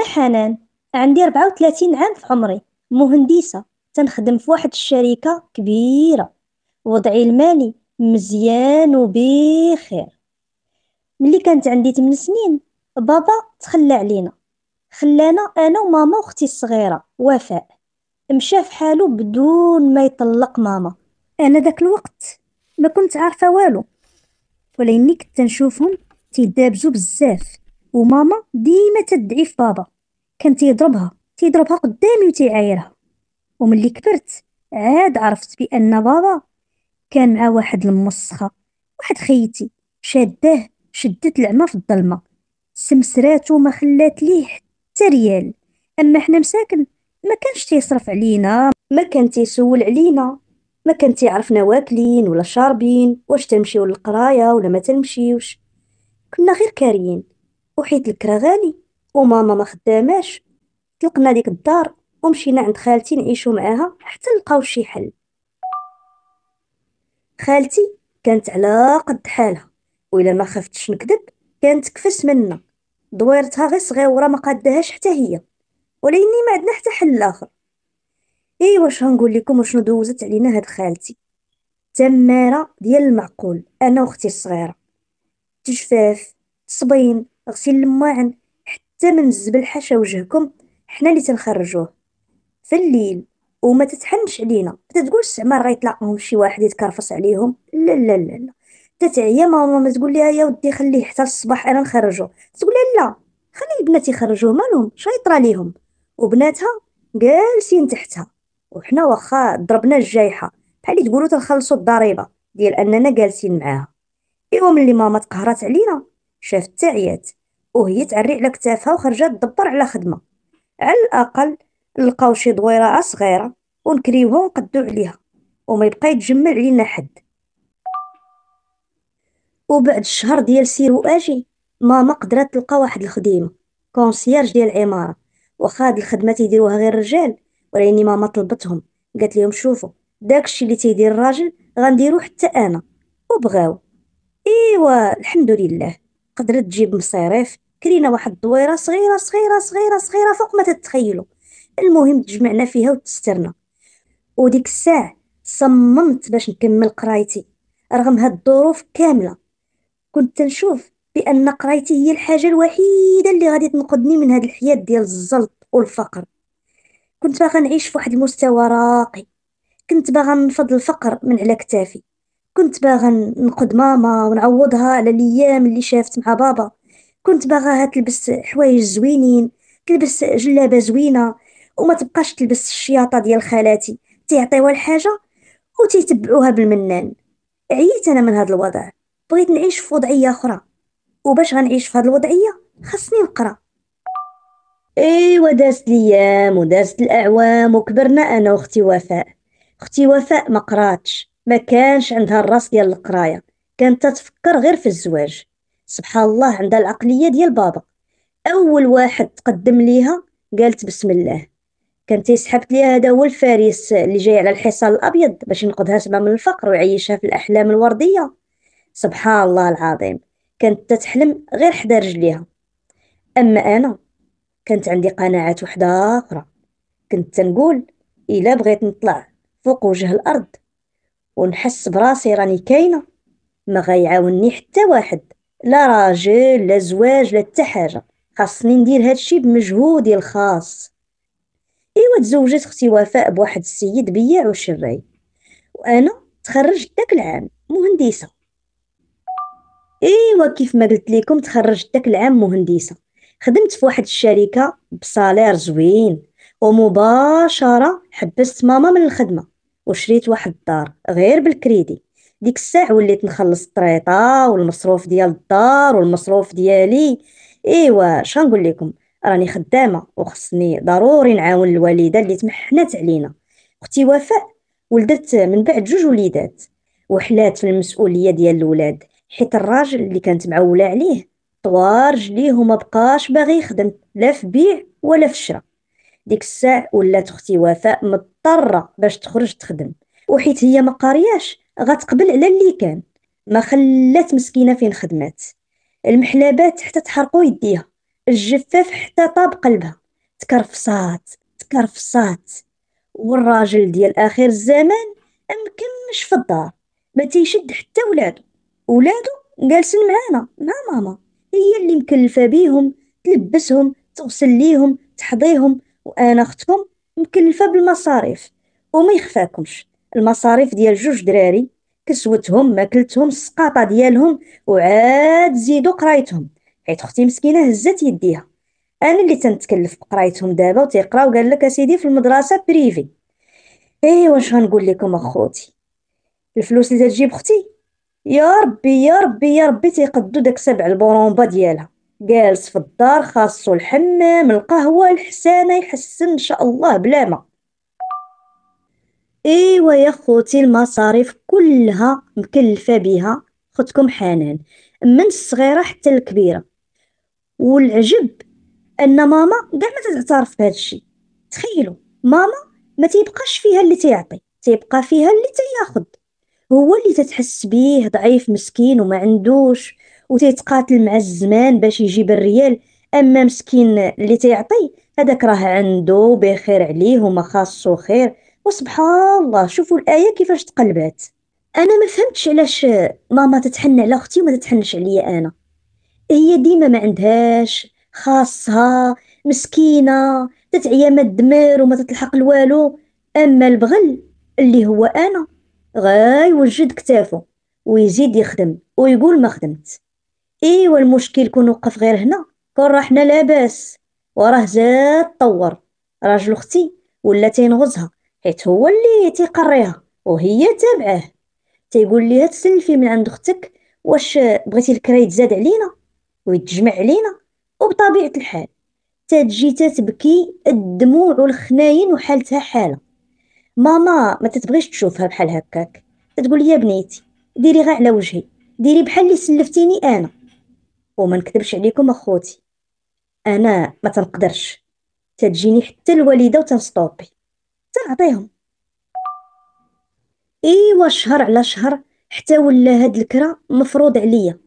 أنا حنان. عندي 34 عام في عمري. مهندسة. تنخدم في واحد الشركة كبيرة. وضعي المالي مزيان وبخير. ملي كانت عندي 8 سنين بابا تخلى علينا. خلانا أنا وماما وأختي الصغيرة. وفاء. مشى في حالو بدون ما يطلق ماما. أنا داك الوقت ما كنت عارفة والو. ولكني كنت نشوفهم تيدابزو بزاف. وماما ديما تدعي في بابا. كان تيضربها تيضربها قدامي وتيعايرها. وملي كبرت عاد عرفت بأن بابا كان مع واحد المسخة واحد خيتي شاداه شدت العمى في الظلمة. سمسراتو ما خلات ليه حتى ريال. أما حنا مساكن ما كانش تيصرف علينا. ما كان تيسول علينا. ما كان تيعرفنا واكلين ولا شاربين واش تمشيو للقرايه ولا ما تنمشيوش كنا غير كاريين. وحيت الكرا غالي وماما ما خداماش. طلقنا ديك الدار ومشينا عند خالتي نعيشو معاها حتى لقاو شي حل. خالتي كانت على قد حالها وإلا ما خفتش نكذب كانت كفس منا. دويرتها غير صغيرة ما قادهاش حتى هي ولكني ما عندنا حتى حل آخر. إي واش غنقول لكم وشنو دوزت علينا هاد خالتي؟ تمارة ديال المعقول أنا وأختي الصغيرة. تجفاف صبين غسيل الماعن حتى من الزبل حاشا وجهكم حنا اللي تنخرجوه. في الليل وما تتحنش علينا. تتقول السعمار غيطلعهم شي واحد يتكرفص عليهم. لا لا لا لا. تتعيا ماما ما تقول لها يا ودي خليه حتى الصباح أنا نخرجو. تقول لها لا خلي البنات يخرجوه مالهم؟ شيطرا ليهم وبناتها جالسين تحتها. وحنا واخا ضربنا الجايحه بحال اللي تقولوا تنخلصوا الضريبة ديال أننا جالسين معاها. ايوا ملي ماما تقهرات علينا شافت تعيات وهي تعري على كتافها وخرجت تدبر على خدمة. على الأقل نلقاو شي دويرة صغيره ونكريوها ونقدو عليها وما يبقى يتجمع علينا حد. وبعد شهر ديال سير واجي ماما قدرت تلقى واحد الخديمة concierge ديال العمارة. واخا هاد الخدمة تيديروها غير الرجال ولكن ماما طلبتهم. قالت لهم شوفوا داكشي اللي تيدير الراجل غنديرو حتى أنا. وبغاو. إيوا الحمد لله. قدرت تجيب مصاريف كرينا واحد الدويرة صغيرة صغيرة صغيرة صغيرة فوق ما تتخيلوا المهم تجمعنا فيها وتسترنا. وديك الساعة صممت باش نكمل قرايتي رغم هاد الظروف كاملة. كنت تنشوف بأن قرايتي هي الحاجة الوحيدة اللي غادي تنقذني من هاد الحياة ديال الزلط والفقر. كنت باغا نعيش في واحد المستوى راقي. كنت باغا نفض الفقر من على كتافي. كنت باغا نقد ماما ونعوضها على الأيام اللي شافت مع بابا. كنت باغاها تلبس حوايج زوينين تلبس جلابة زوينة وما تبقاش تلبس الشياطة ديال خالاتي. تيعطيوها الحاجة وتيتبعوها بالمنان. عييت أنا من هذا الوضع. بغيت نعيش في وضعية أخرى. وباش غنعيش في هذه الوضعية خاصني نقرأ. ايوا دازت الأيام ودازت الأعوام وكبرنا أنا وأختي وفاء. أختي وفاء ما قراتش. ما كانش عندها الراس ديال القراية. كانت تتفكر غير في الزواج. سبحان الله عندها العقلية ديال بابا. أول واحد تقدم ليها قالت بسم الله. كان تيسحبت ليها هذا هو الفارس اللي جاي على الحصان الأبيض باش ينقذها سبا من الفقر ويعيشها في الأحلام الوردية. سبحان الله العظيم. كانت تتحلم غير حدا رجليها. أما أنا كانت عندي قناعات وحدة أخرى. كنت تنقول إلا بغيت نطلع فوق وجه الأرض ونحس براسي راني كاينة. ما غيعاونني حتى واحد لا راجل لا زواج لا حتى حاجة. خاصني ندير هادشي بمجهودي الخاص. إيوا تزوجت أختي وفاء بواحد السيد بياع وشراي. وأنا تخرجت داك العام مهندسة. إيوا كيف ما قلت لكم تخرجت داك العام مهندسة. خدمت في واحد الشركة بصالير زوين. ومباشرة حبست ماما من الخدمة. وشريت واحد الدار غير بالكريدي. ديك الساعة وليت نخلص الطريطة والمصروف ديال الدار والمصروف ديالي. إيوا شنقول لكم؟ راني خدامة وخصني ضروري نعاون الوالدة اللي تمحنات علينا. أختي وفاء ولدت من بعد جوج وليدات. وحلات في المسؤولية ديال الولاد. حيت الراجل اللي كانت معولة عليه طوار رجليه وما بقاش باغي يخدم لا في بيع ولا في شراء ديك الساعة ولات أختي وفاء مضطره باش تخرج تخدم. وحيت هي ما قارياش غتقبل على اللي كان. ما خلات مسكينة فين خدمات. المحلابات حتى تحرقوا يديها. الجفاف حتى طاب قلبها. تكرفصات تكرفصات. والراجل ديال آخر الزمان مكمش في الدار. ما تيشد حتى ولادو. ولادو جالسين معانا. مع ماما. هي اللي مكلفة بيهم تلبسهم تغسل ليهم تحضيهم. وأنا اختكم مكلفه بالمصاريف وما يخفاكمش. المصاريف ديال جوج دراري كسوتهم ماكلتهم السقاطة ديالهم وعاد زيدوا قرايتهم. حيت أختي مسكينة هزات يديها. أنا اللي تنتكلف بقرايتهم دابا وتيقراو قال لك أسيدي في المدرسة privée. إيه واش غنقول لكم أخوتي؟ الفلوس اللي تجيب أختي؟ يا ربي يا ربي يا ربي تيقدو داك سبع البولومبا ديالها. جالس في الدار خاصو الحمام القهوة الحسانة يحسن إن شاء الله بلا ما. إيوا يا خوتي المصاريف كلها مكلفة بها خوتكم حنان. من الصغيرة حتى الكبيرة. والعجب أن ماما كاع ما تعترف بهذا الشيء تخيلوا ماما ما تيبقاش فيها اللي تيعطي تيبقى فيها اللي تياخد. هو اللي تتحس بيه ضعيف مسكين وما عندوش. وتيتقاتل مع الزمان باش يجيب الريال. أما مسكين اللي تيعطي هذاك راه عنده بخير عليه وما خاصو خير. وسبحان الله شوفوا الآية كيفاش تقلبات. أنا ما فهمتش علاش ماما تتحن على أختي وما تتحنش عليا أنا. هي ديما ما عندهاش خاصها مسكينة تتعيا ما الدمر وما تتلحق الوالو. أما البغل اللي هو أنا غاي وجد كتافو ويزيد يخدم ويقول ما خدمت. إيوا المشكل كون وقف غير هنا. كون راحنا لاباس. وراه زاد طور. راجل أختي ولا تينغزها. حيت هو اللي تيقريها وهي تابعه تيقول ليها تسلفي من عند أختك واش بغيتي الكرا يتزاد علينا ويتجمع علينا؟ وبطبيعة الحال تتجي تتبكي الدموع والخناين وحالتها حالة. ماما ما تتبغيش تشوفها بحال هكاك. تقول يا بنيتي ديري غير على وجهي. ديري بحال اللي سلفتيني أنا. وما نكذبش عليكم أخوتي. أنا ما تنقدرش. تتجيني حتى الوالدة وتنسطوبي تنعطيهم إيوا شهر على شهر حتى ولا هاد الكرا مفروض عليا.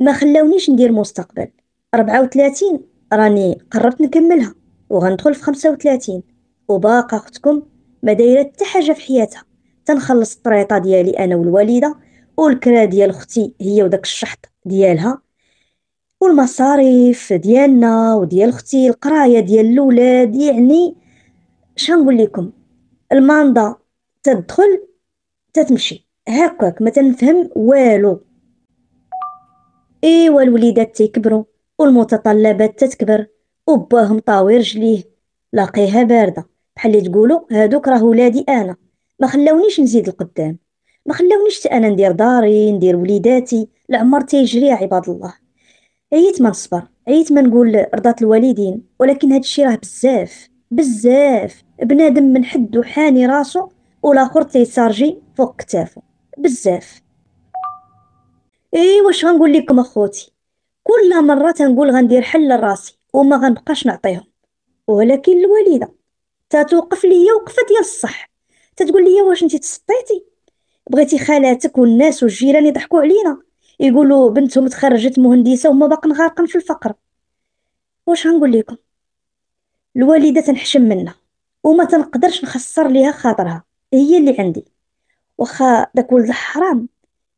ما خلاونيش ندير مستقبل. 34 راني قربت نكملها وغندخل في 35 وباقا أختكم ما دايرة حتى حاجة في حياتها. تنخلص الطريطة ديالي أنا والوالدة والكرا ديال أختي هي وداك الشحط ديالها. والمصاريف ديالنا وديال أختي القراية ديال الأولاد يعني شنقول لكم؟ الماندا تدخل تتمشي. هكاك ما تنفهم والو. إيوا الوليدات تيكبروا والمتطلبات تتكبر وباهم طاوي رجليه لاقيها باردة. بحال اللي تقولوا هادوك راه ولادي أنا. ما خلاونيش نزيد القدام. ما خلاونيش أنا ندير داري ندير وليداتي. العمر تيجري عباد الله. عييت ما نصبر عييت ما نقول رضات الوالدين؟ ولكن هادشي راه بزاف بزاف. بنادم من حدو حاني راسو والآخر تيسارجي فوق كتافو. بزاف. إي واش غنقول لكم أخوتي؟ كل مرة تنقول غندير حل لراسي وما غنبقاش نعطيهم. ولكن الوالدة تتوقف ليا وقفة ديال الصح. تتقول ليا واش انت تسطيتي؟ بغيتي خالاتك والناس والجيران يضحكوا علينا. يقولوا بنتهم تخرجت مهندسة وما باقن غارقن في الفقر. واش غنقول لكم؟ الوالده تنحشم منها وما تنقدرش نخسر ليها خاطرها. هي اللي عندي. واخا داك ولد الحرام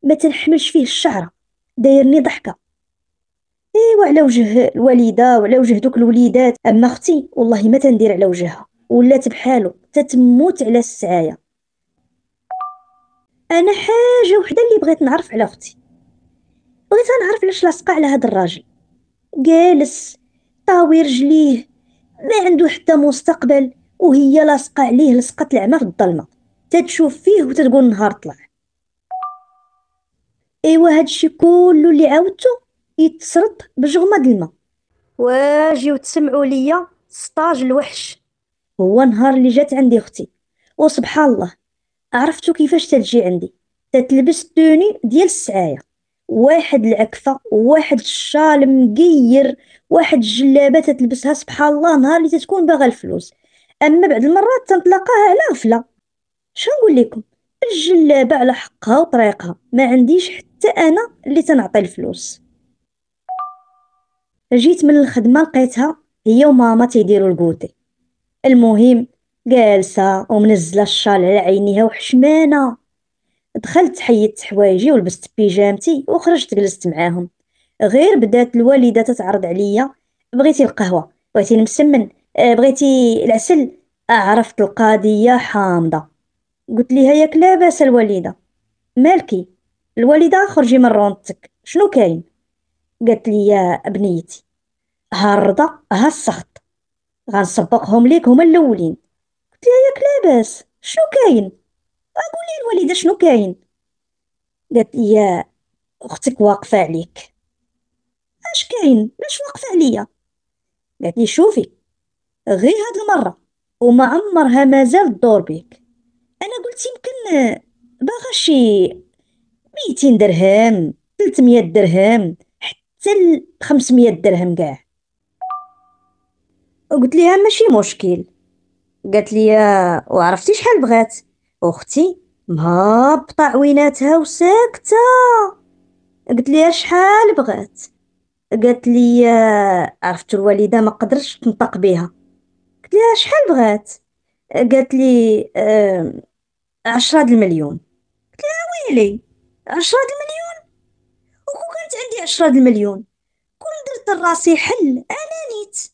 ما تنحملش فيه الشعره دايرني ضحكة. إيوا على وجه الوالده وعلى وجه دوك الوليدات. أما أختي والله ما تندير على وجهها. ولات بحالو تتموت على السعاية. أنا حاجة وحدة اللي بغيت نعرف على أختي. بغيت نعرف علاش لاصقة على هذا الراجل. جالس طاوي رجليه ما عنده حتى مستقبل وهي لاصقة عليه لصقه العمى في الظلمة. تتشوف فيه وتتقول نهار طلع. إيوا هادشي كله اللي عاودته يتسرد بجغمة الماء واجيو تسمعوا ليا سطاج الوحش. هو نهار اللي جات عندي أختي. وسبحان الله عرفتو كيفاش تجي عندي. تتلبس توني ديال السعاية. واحد العكفة واحد الشال مقير واحد الجلابة تتلبسها سبحان الله نهار اللي تتكون باغا الفلوس. أما بعد المرات تنطلقاها على غفله شنو نقول لكم؟ الجلابة على حقها وطريقها. ما عنديش حتى أنا اللي تنعطي الفلوس. جيت من الخدمة لقيتها هي وماما تيديروا الكوتي المهم جالسة ومنزلة الشال على عينيها وحشمانة. دخلت حيدت حوايجي ولبست بيجامتي وخرجت جلست معاهم. غير بدات الوالدة تتعرض عليا. بغيتي القهوة بغيتي المسمن آه، بغيتي العسل. عرفت القضية حامضة. قلت ليها ياك لاباس الوالدة. مالكي؟ الوالدة خرجي من رونتك. شنو كاين؟ قالت لي يا بنيتي ها الرضا ها السخط. غنسبقهم ليك هما الأولين. قلت لها ياك لاباس شنو كاين؟ قولي الوالده شنو كاين. قالت لي أختك واقفة عليك. أش كاين؟ علاش واقفة عليا؟ قالت لي شوفي غير هاد المرة وما عمرها مازال الدور بيك. أنا قلت يمكن باغا شي ميتين درهم 300 درهم حتى ل 500 درهم كاع. قلت ليها ماشي مشكل. قالت لي وعرفتي شحال بغات؟ أختي مهابطه عويناتها وساكتة. قلت ليها شحال بغات. قالت لي عرفت الوالدة ما قدرتش تنطق بها. قلت ليها شحال بغات؟ قالت لي آه عشرة المليون. قلت لها ويلي؟ عشرة المليون؟ وكون كانت عندي عشرة المليون كون درت راسي حل أنا نيت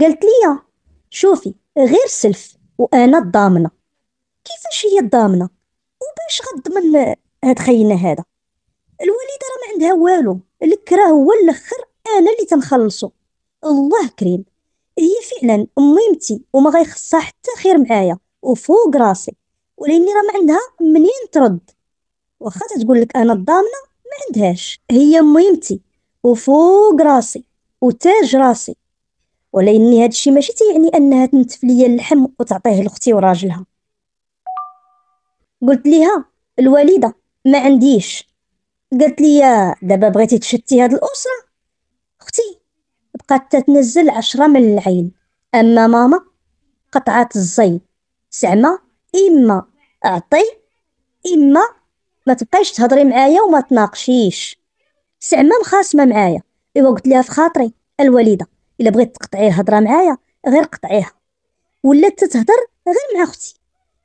قالت لي شوفي غير سلف. وأنا الضامنة. كيفاش هي الضامنة؟ وباش غضمن هاد خينا هذا. الوالدة راه ما عندها والو. الكرا هو الأخر أنا اللي تنخلصو. الله كريم. هي فعلا أميمتي وما غيخصها حتى خير معايا. وفوق راسي. ولأني راه ما عندها منين ترد. واخا تقول لك أنا الضامنة ما عندهاش. هي مهمتي وفوق راسي. وتاج راسي. ولاني هادشي ماشي تيعني انها تنتف ليا اللحم وتعطيه لأختي وراجلها. قلت ليها الوالدة ما عنديش. قالت لي دابا بغيتي تشتي هاد الأسرة؟ أختي بقات تتنزل عشرة من العين. أما ماما قطعات الزي زعما إما أعطي إما ما تبقايش تهضري معايا وما تناقشيش. زعما مخاسمة معايا. إيوا قلت لها في خاطري الوالدة. إلا بغيت تقطعي الهضرة معايا غير قطعيها. ولات تتهضر غير مع أختي.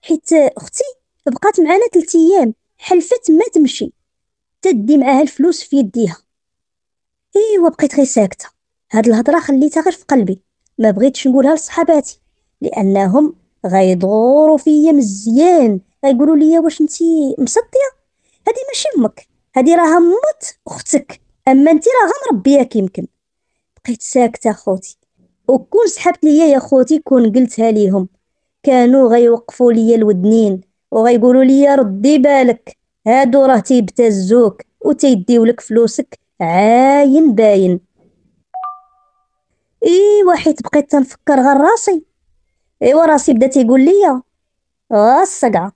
حيت أختي بقات معانا 3 أيام حلفت ما تمشي. تدي معاها الفلوس في يديها. إيوا بقيت غير ساكتة. هاد الهضرة خليتها غير في قلبي. ما بغيتش نقولها لصحاباتي لأنهم غيدوروا فيا مزيان. غيقولوا لي واش نتي مسطيه هذه ماشي أمك. هذه راها مت أختك. أما انت راه غمربياك يمكن. بقيت ساكته خوتي وكون سحبت ليا يا خوتي كون قلتها ليهم. كانوا غيوقفوا ليا الودنين وغيقولوا ليا ردي بالك هادو راه تيبتزوك وتيديو لك فلوسك عاين باين. ايوا حيت بقيت تنفكر غير راسي. إيوا راسي بدا تيقول ليا آه الصقعه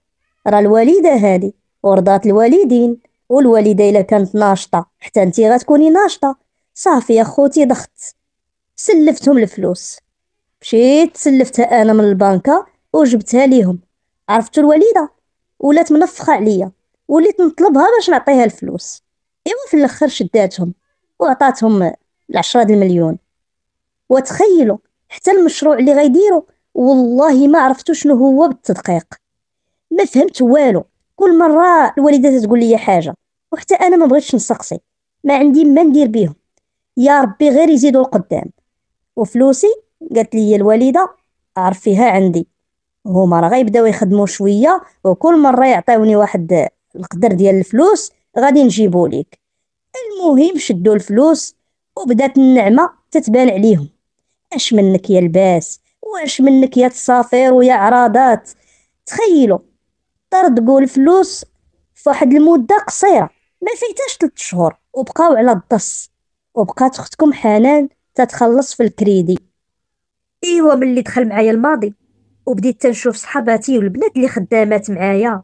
راه الوالده هادي ورضات الوالدين والوالدة إلا كانت ناشطة حتى انت غتكوني ناشطة. صافي يا خوتي ضغط. سلفتهم الفلوس. مشيت سلفتها أنا من البنكة وجبتها ليهم. عرفتوا الوالدة؟ ولات منفخة عليا. وليت نطلبها باش نعطيها الفلوس. إيوا في الأخر شداتهم وعطاتهم العشرة المليون. وتخيلوا حتى المشروع اللي غيديروا والله ما عرفتو شنو هو بالتدقيق. ما فهمت والو. كل مرة الوالدة تقول لي حاجة وحتى أنا ما بغيتش نسقسي ما عندي ما ندير بيهم. يا ربي غير يزيدوا القدام. وفلوسي قالت لي الوالدة عرفيها عندي. هما راه غيبداو يخدموا شوية وكل مرة يعطيوني واحد القدر ديال الفلوس غادي نجيبو ليك. المهم شدوا الفلوس وبدات النعمة تتبان عليهم. أش منك يا الباس واش منك يا تصافير ويا عراضات؟ تخيلوا طردقوا الفلوس فواحد المدة قصيرة ما فايتاش 3 شهور وبقاو على الضس وبقات أختكم حنان تتخلص في الكريدي. إيوا ملي دخل معايا الماضي وبديت تنشوف صحاباتي والبنات اللي خدامات معايا.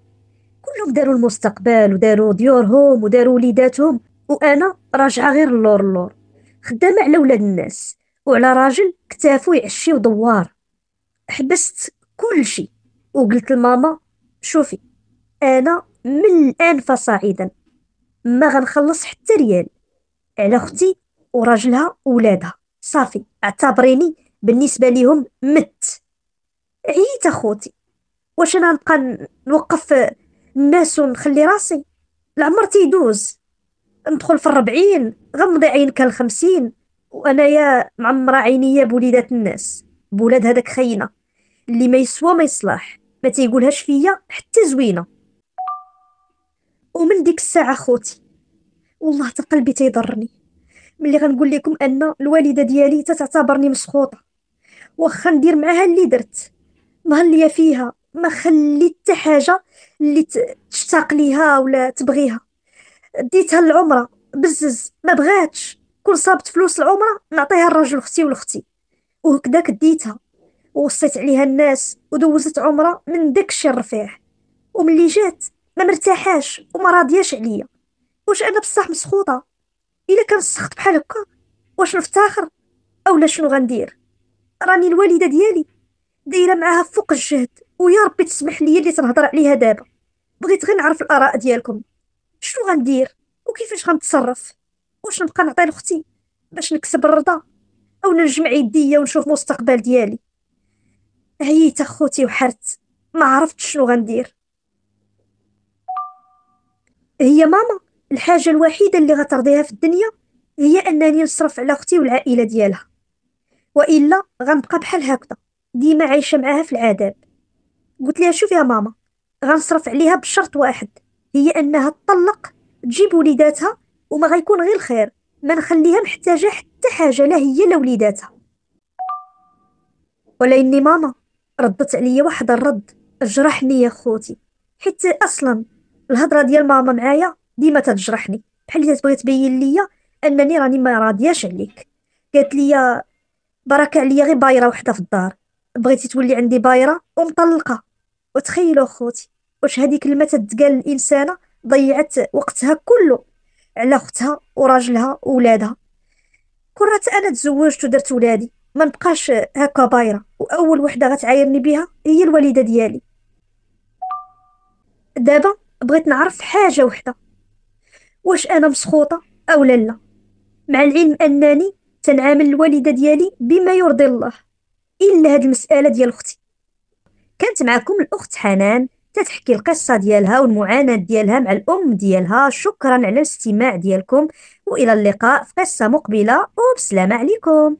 كلهم داروا المستقبل وداروا ديورهم وداروا وليداتهم وأنا راجعة غير اللور اللور. خدامة على ولاد الناس وعلى راجل كتافو يعشي ودوار. حبست كل شيء وقلت لماما شوفي أنا من الآن فصاعدا ما غنخلص حتى ريال. على أختي وراجلها وولادها. صافي اعتبريني بالنسبة ليهم مت. عييت اخوتي. واش أنا نبقى نوقف الناس ونخلي راسي؟ العمر تيدوز. ندخل في الربعين غمضي عينك الخمسين. وأنايا معمرة عينيا بوليدات الناس. بولاد هذاك خينا. اللي ما يسوى ما يصلح. ما تيقولهاش فيا حتى زوينة. ومن ديك الساعة خوتي والله تا قلبي تيضرني. ملي غنقول لكم أن الوالدة ديالي تتعتبرني مسخوطة. واخا ندير معاها اللي درت. مهليه فيها ما خليت حتى حاجة اللي تشتاق ليها ولا تبغيها. ديتها العمرة. بزز. ما بغاتش. كون صابت فلوس العمرة نعطيها الراجل أختي ولختي. وهكذاك ديتها. ووصيت عليها الناس ودوزت عمرها من داكشي الرفيع. وملي جات ما مرتاحاش وما راضياش عليا. واش أنا بصح مسخوطة؟ إلا كان السخط بحال هكا واش نفتخر؟ أولا شنو غندير؟ راني الوالدة ديالي دايرة معاها فوق الجهد ويا ربي تسمح لي اللي تنهضر عليها دابا. بغيت غير نعرف الآراء ديالكم. شنو غندير؟ وكيفاش غنتصرف؟ واش نبقى نعطي لأختي باش نكسب الرضا؟ أو نجمع يديا ونشوف مستقبل ديالي؟ عييت أخوتي وحرت ما عرفت شنو غندير. هي ماما. الحاجة الوحيدة اللي غترضيها في الدنيا هي أنني نصرف على أختي والعائلة ديالها. وإلا غنبقى بحال هكذا ديما عايشة معاها في العذاب. قلت لها شوف يا ماما غنصرف عليها بشرط واحد هي أنها تطلق تجيب وليداتها وما غيكون غير الخير ما نخليها محتاجة حتى حاجة لا هي لا وليداتها. ولا إني ماما ردت عليا واحد الرد جرحني يا خوتي. حيت أصلا الهضرة ديال ماما معايا ديما تجرحني بحال اللي تبغي تبين ليا أنني راني ما راضياش عليك. قالت لي بركه عليا غير بايرة وحدة في الدار. بغيتي تولي عندي بايرة ومطلقة. وتخيلوا خوتي واش هذه كلمة تتقال الانسانه ضيعت وقتها كله على أختها وراجلها وولادها. كرات أنا تزوجت ودرت ولادي. ما نبقاش هكا بايرة. وأول وحدة غتعايرني بها هي الوالدة ديالي. دابا بغيت نعرف حاجة وحدة. واش أنا مسخوطة أو لا لا. مع العلم أنني تنعامل الوالدة ديالي بما يرضي الله إلا هاد المسألة ديال أختي. كانت معكم الأخت حنان تتحكي القصة ديالها والمعاناة ديالها مع الأم ديالها. شكرا على الاستماع ديالكم وإلى اللقاء في قصة مقبلة وبسلامه عليكم.